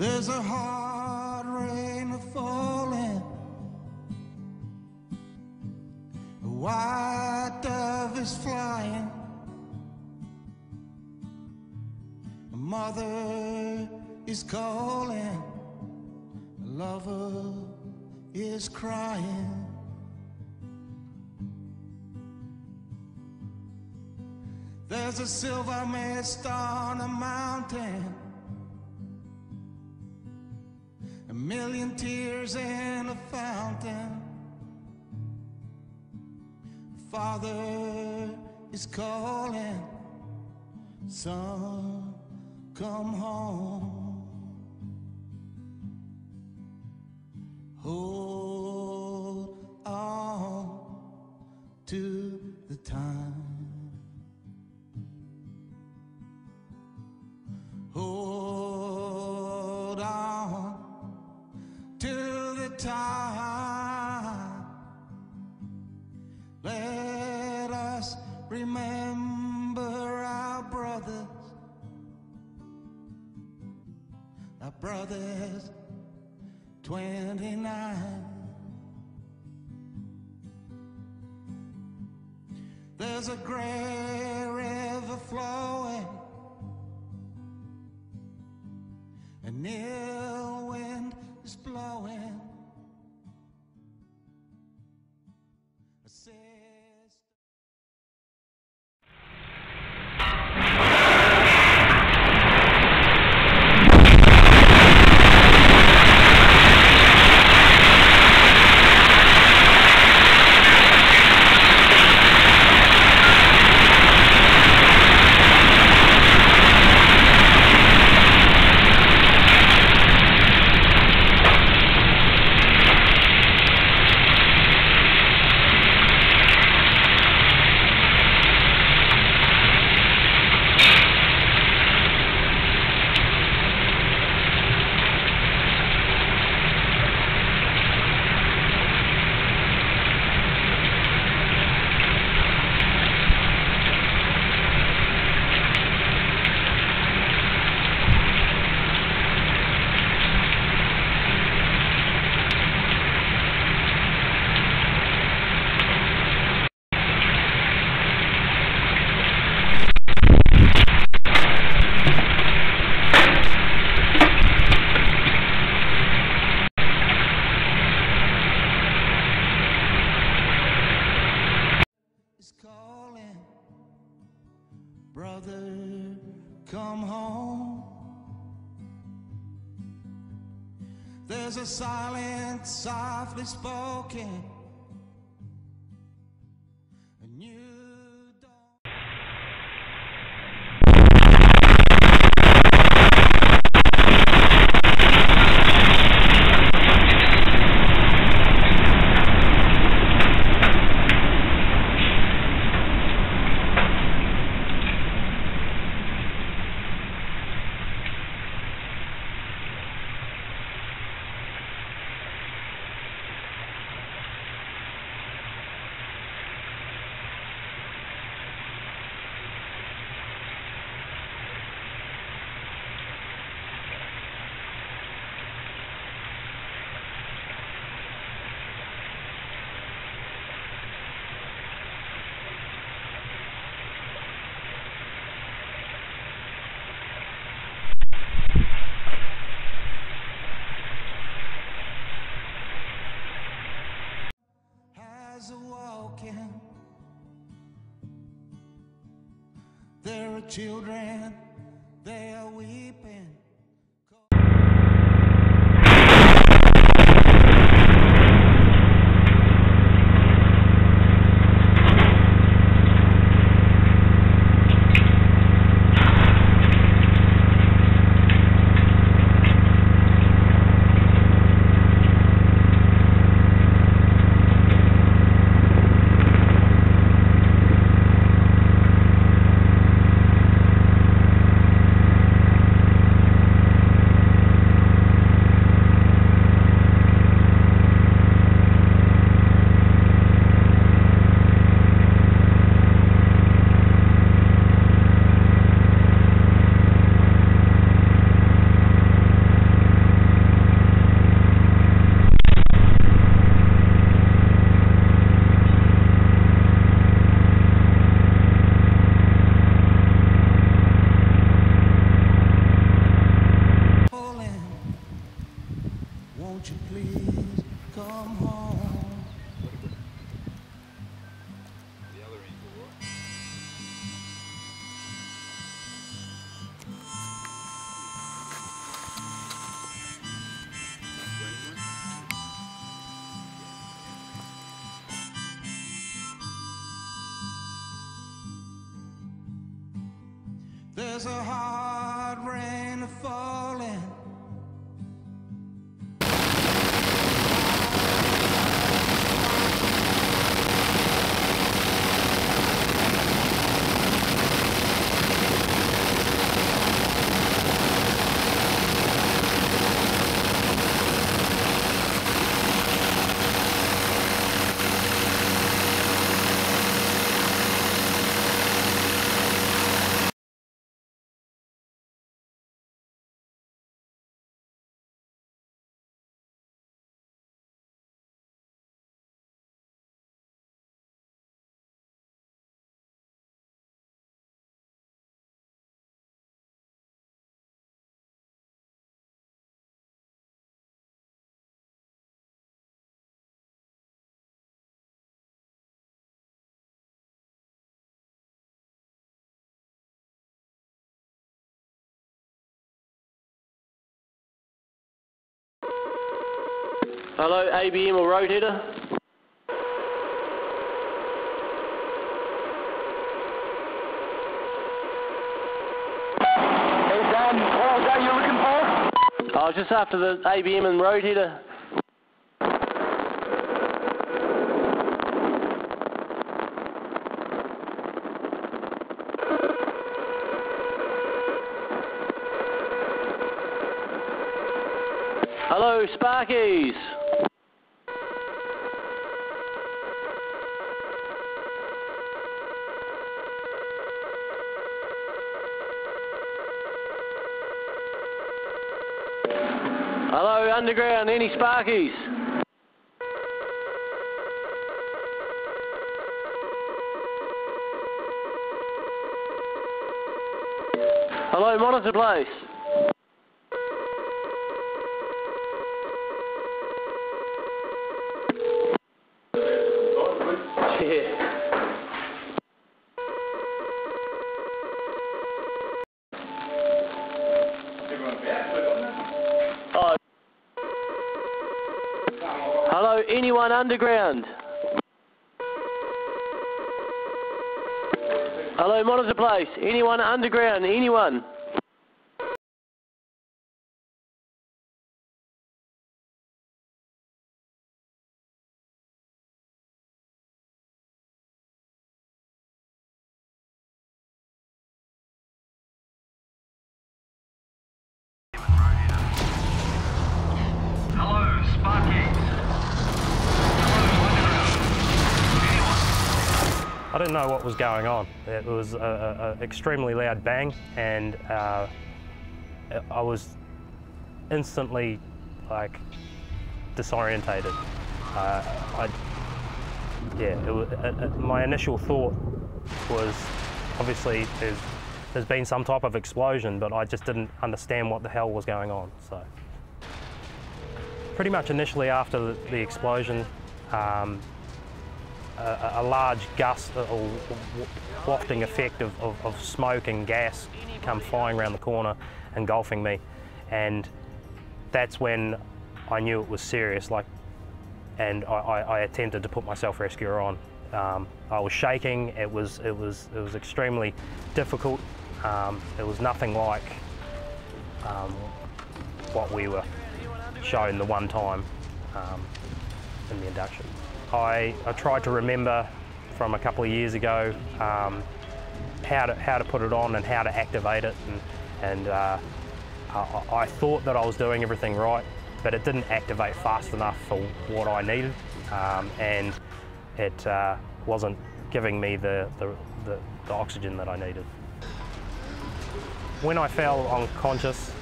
There's a hard rain falling. A white dove is flying. A mother is calling. A lover is crying. There's a silver mist on a mountain. A million tears in a fountain. Father is calling. Son, come home. Hold on to the time. Brothers, 29. There's a gray river flowing. An ill wind is blowing. There's a silence softly spoken. Children, they are weeping. Hello, ABM or Roadheader? Hey Dan, what you looking for? I was just after the ABM and Roadheader. Hello, Sparkies. Hello, Underground. Any Sparkies? Hello, Monitor Place. Hello, monitor place. Anyone underground? Anyone? Was going on. It was a, a, a extremely loud bang, and uh, I was instantly like disorientated. Uh, I, yeah, it was, uh, uh, my initial thought was obviously there's, there's been some type of explosion, but I just didn't understand what the hell was going on. So, pretty much initially after the, the explosion, um, a, a large gust or wafting effect of, of, of smoke and gas come flying around the corner, engulfing me, and that's when I knew it was serious. Like, and I, I, I attempted to put my self rescuer on. Um, I was shaking. It was it was it was extremely difficult. Um, it was nothing like um, what we were shown the one time um, in the induction. I, I tried to remember from a couple of years ago um, how to how to put it on and how to activate it, and, and uh, I, I thought that I was doing everything right, but it didn't activate fast enough for what I needed, um, and it uh, wasn't giving me the, the, the, the oxygen that I needed. When I fell unconscious,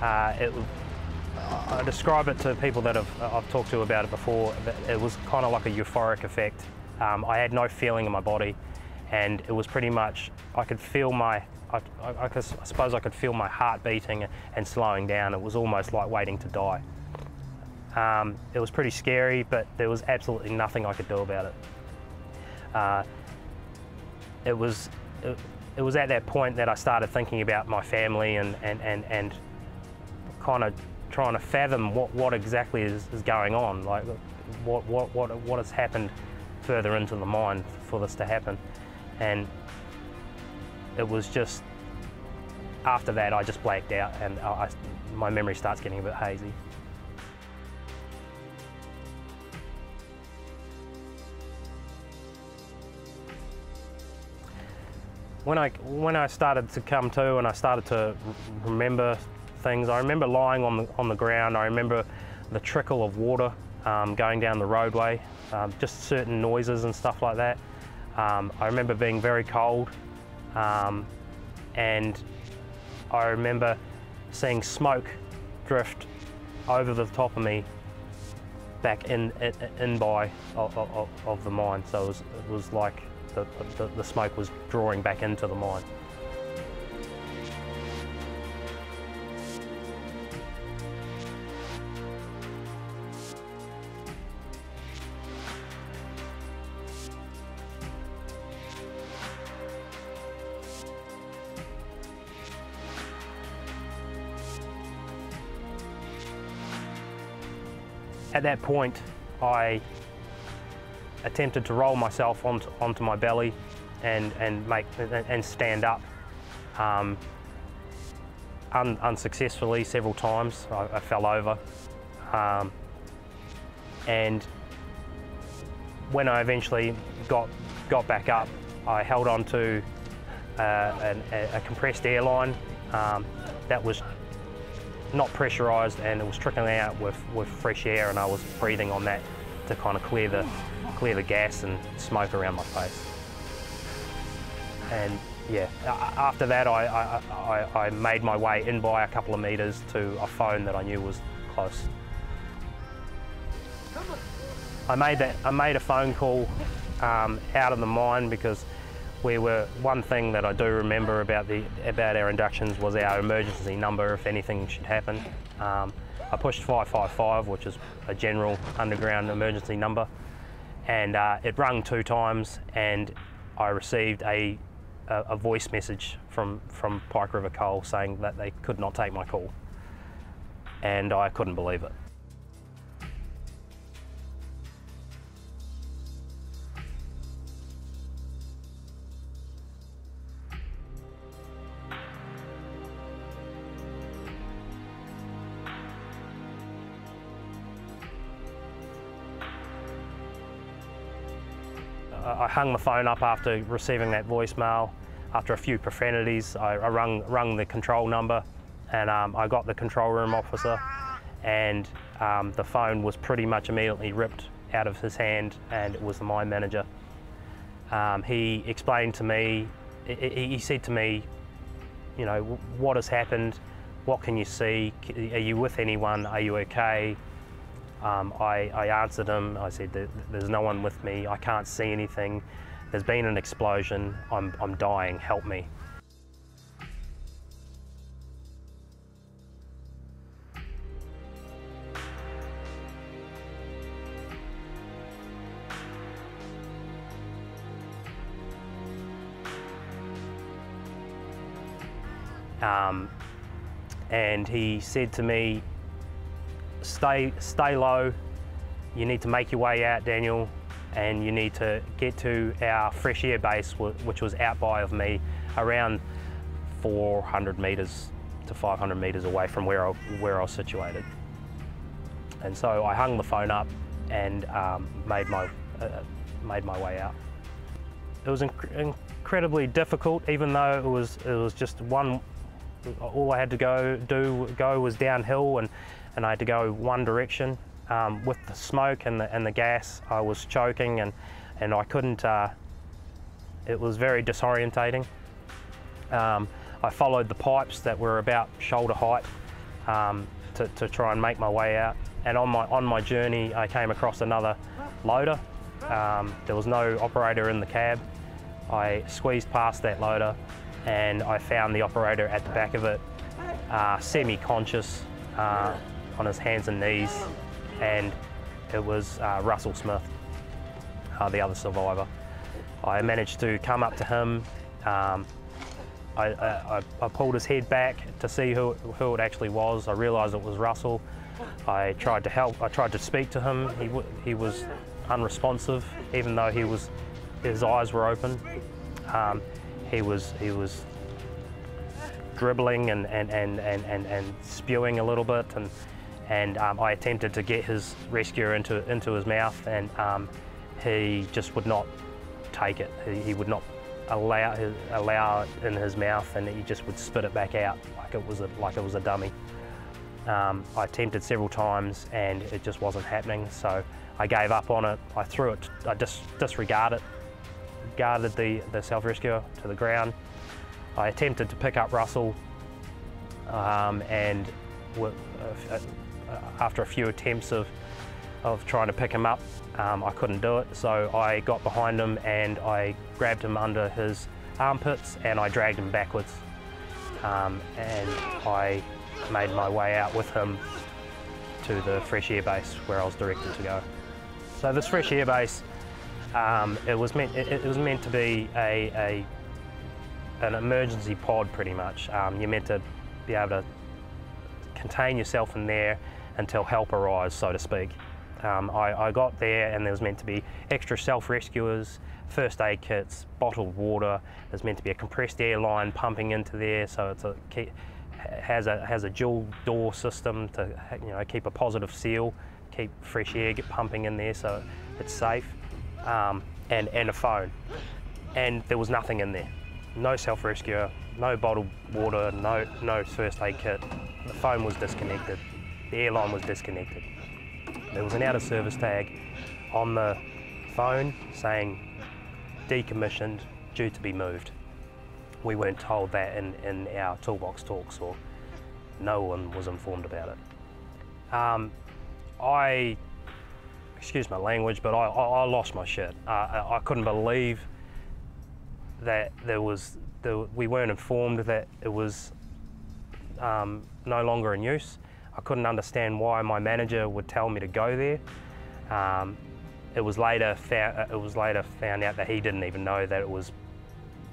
uh, it, I describe it to people that have, I've talked to about it before. It was kind of like a euphoric effect. Um, I had no feeling in my body, and it was pretty much I could feel my. I, I, I suppose I could feel my heart beating and slowing down. It was almost like waiting to die. Um, it was pretty scary, but there was absolutely nothing I could do about it. Uh, it was it, it was at that point that I started thinking about my family and and and, and kind of trying to fathom what, what exactly is, is going on, like what, what, what, what has happened further into the mind for this to happen. And it was just after that, I just blacked out and I, my memory starts getting a bit hazy. When I, when I started to come to and I started to remember things, I remember lying on the, on the ground, I remember the trickle of water um, going down the roadway, um, just certain noises and stuff like that. Um, I remember being very cold um, and I remember seeing smoke drift over the top of me back in, in, in by of, of, of, the mine. So it was, it was like the, the, the smoke was drawing back into the mine. At that point, I attempted to roll myself onto, onto my belly and, and, make, and stand up. Um, un, unsuccessfully several times, I, I fell over. Um, and when I eventually got, got back up, I held on to uh, an, a, compressed air line um, that was not pressurised and it was trickling out with, with fresh air and I was breathing on that to kind of clear the, clear the gas and smoke around my face. And yeah, after that I, I, I, made my way in by a couple of metres to a phone that I knew was close. I made, that, I made a phone call um, out of the mine because we were one thing that I do remember about the about our inductions was our emergency number if anything should happen. Um, I pushed 555, which is a general underground emergency number, and uh, it rung two times, and I received a, a, a voice message from from Pike River Coal saying that they could not take my call, and I couldn't believe it. Hung the phone up after receiving that voicemail. After a few profanities, I, I rung, rung the control number and um, I got the control room officer and um, the phone was pretty much immediately ripped out of his hand and it was the mine manager. Um, he explained to me, he said to me, you know, what has happened, what can you see, are you with anyone, are you okay? Um, I, I, answered him, I said, there's no one with me, I can't see anything, there's been an explosion, I'm, I'm dying, help me. Um, and he said to me, stay, stay low. You need to make your way out, Daniel, and you need to get to our fresh air base, which was out by of me, around 400 metres to 500 metres away from where I, where I was situated. And so I hung the phone up and um, made, my, uh, made my way out. It was inc incredibly difficult, even though it was, it was just one, all I had to go do go was downhill and and I had to go one direction. Um, with the smoke and the, and the gas, I was choking and, and I couldn't, uh, it was very disorientating. Um, I followed the pipes that were about shoulder height um, to, to try and make my way out. And on my, on my journey, I came across another loader. Um, there was no operator in the cab. I squeezed past that loader and I found the operator at the back of it, uh, semi-conscious, uh, on his hands and knees, and it was uh, Russell Smith, uh, the other survivor. I managed to come up to him. Um, I, I, I, pulled his head back to see who, who it actually was. I realised it was Russell. I tried to help. I tried to speak to him. He, he was unresponsive, even though he was, his eyes were open. Um, he was he was dribbling and, and, and, and, and, and spewing a little bit and, and um, I attempted to get his rescuer into, into his mouth and um, he just would not take it. He, he would not allow, his, allow it in his mouth and he just would spit it back out like it was a, like it was a dummy. Um, I attempted several times and it just wasn't happening so I gave up on it. I threw it, I just disregarded it, guarded the, the self-rescuer to the ground. I attempted to pick up Russell um, and uh, after a few attempts of, of trying to pick him up, um, I couldn't do it. So I got behind him and I grabbed him under his armpits and I dragged him backwards. Um, and I made my way out with him to the fresh air base where I was directed to go. So this fresh air base, um, it was meant it, it, was meant to be a, a an emergency pod pretty much. Um, you're meant to be able to contain yourself in there until help arrives, so to speak. Um, I, I, got there and there was meant to be extra self-rescuers, first aid kits, bottled water. There's meant to be a compressed air line pumping into there, so it's a has a has a dual door system to you know keep a positive seal, keep fresh air get pumping in there, so it's safe, um, and and a phone. And there was nothing in there, no self-rescuer, no bottled water, no no first aid kit. The phone was disconnected, the airline was disconnected. There was an out of service tag on the phone saying decommissioned, due to be moved. We weren't told that in, in our toolbox talks or no one was informed about it. Um, I, excuse my language, but I, I, I lost my shit. Uh, I, I couldn't believe that there was, there, we weren't informed that it was um, no longer in use. I couldn't understand why my manager would tell me to go there. Um, it was later found, uh, it was later found out that he didn't even know that it was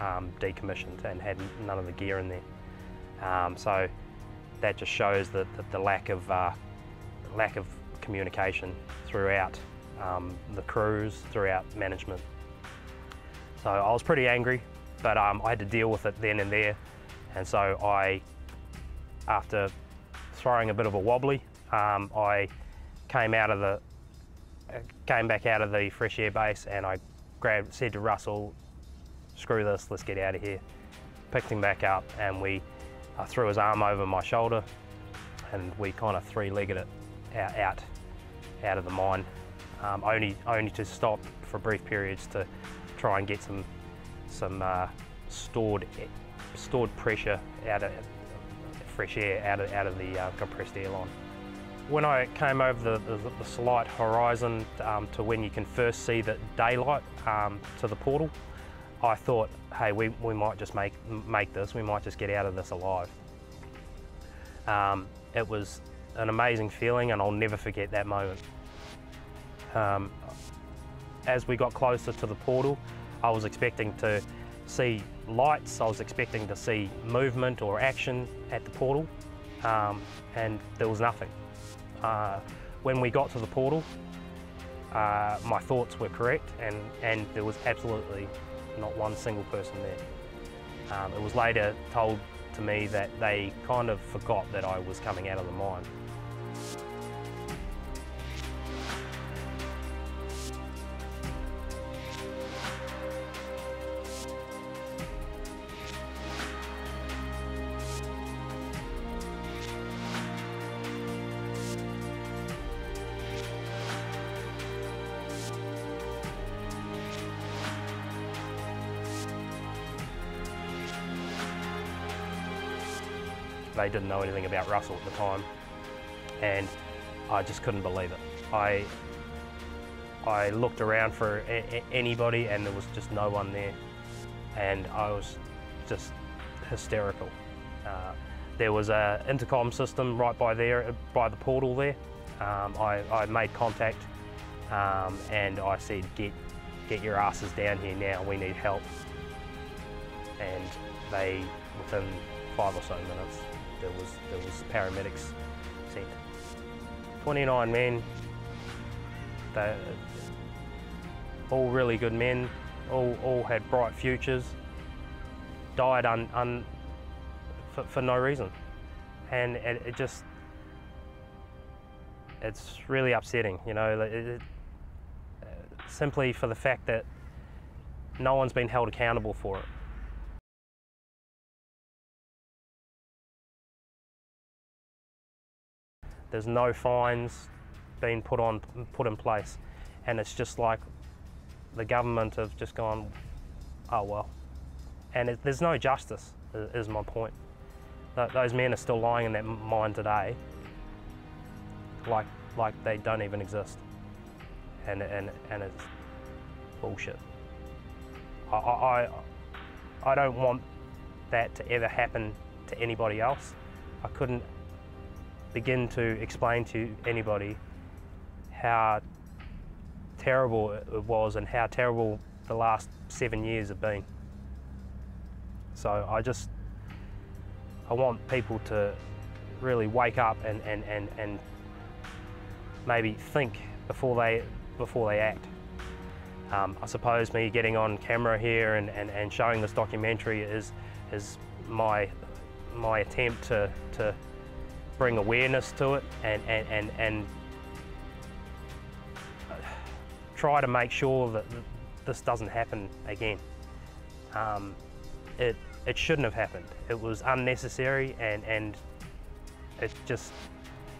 um, decommissioned and had none of the gear in there. Um, so that just shows the, the, the lack of uh, lack of communication throughout um, the crews, throughout management. So I was pretty angry, but um, I had to deal with it then and there. And so I, after throwing a bit of a wobbly, um, I came out of the, uh, came back out of the fresh air base and I grabbed, said to Russell, screw this, let's get out of here. Picked him back up and we I threw his arm over my shoulder and we kind of three-legged it out, out, out of the mine, um, only, only to stop for brief periods to try and get some, some uh, stored, stored pressure out of fresh air out of, out of the uh, compressed air line. When I came over the, the, the slight horizon um, to when you can first see the daylight um, to the portal, I thought, hey, we, we might just make, make this, we might just get out of this alive. Um, it was an amazing feeling and I'll never forget that moment. Um, as we got closer to the portal, I was expecting to see lights, I was expecting to see movement or action at the portal, um, and there was nothing. Uh, when we got to the portal, uh, my thoughts were correct and, and there was absolutely not one single person there. Um, it was later told to me that they kind of forgot that I was coming out of the mine. They didn't know anything about Russell at the time, and I just couldn't believe it. I I looked around for anybody, and there was just no one there, and I was just hysterical. Uh, there was a intercom system right by there, by the portal there. Um, I, I, made contact, um, and I said, "Get get your asses down here now. We need help." And they, within five or so minutes, there was there was paramedics sent. 29 men, they, all really good men, all, all had bright futures, died un, un, for, for no reason. And it, it just, it's really upsetting, you know, it, it, uh, simply for the fact that no one's been held accountable for it. There's no fines being put on put in place, and it's just like the government have just gone, oh well, and it, there's no justice. Is my point. Th- those men are still lying in that mine today, like like they don't even exist, and and and it's bullshit. I I I don't want that to ever happen to anybody else. I couldn't begin to explain to anybody how terrible it was and how terrible the last seven years have been. So I just, I want people to really wake up and, and, and, and maybe think before they, before they act. Um, I suppose me getting on camera here and, and, and showing this documentary is, is my, my attempt to, to bring awareness to it and, and, and, and try to make sure that this doesn't happen again. Um, it, it shouldn't have happened. It was unnecessary and, and it just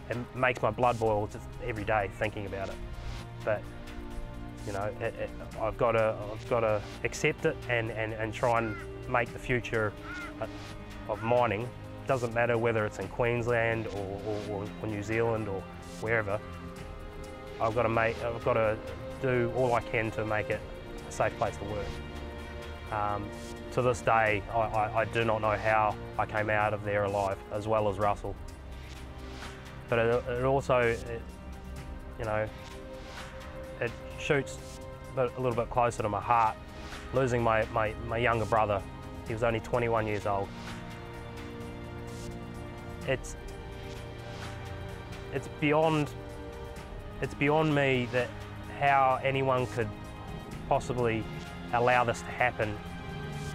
it makes my blood boil just every day thinking about it. But you know, it, it, I've got to I've got to accept it and, and, and try and make the future of mining doesn't matter whether it's in Queensland or, or, or New Zealand or wherever. I've got to make, I've got to do all I can to make it a safe place to work. Um, to this day, I, I, I, do not know how I came out of there alive, as well as Russell. But it, it also, it, you know, it shoots a little bit closer to my heart. Losing my, my, my younger brother, he was only 21 years old it's it's beyond it's beyond me that how anyone could possibly allow this to happen,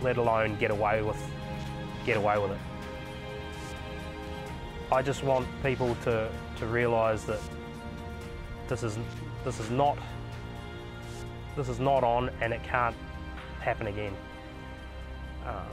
let alone get away with get away with it. I just want people to, to realise that this is this is not this is not on and it can't happen again. Um,